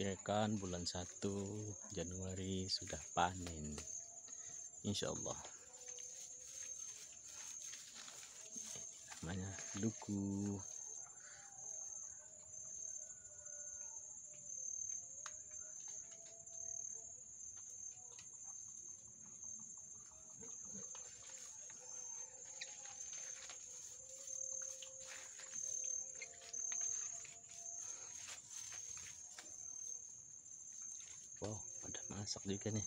diperkirakan bulan 1 Januari sudah panen. Insya Allah namanya duku masakdi ka ni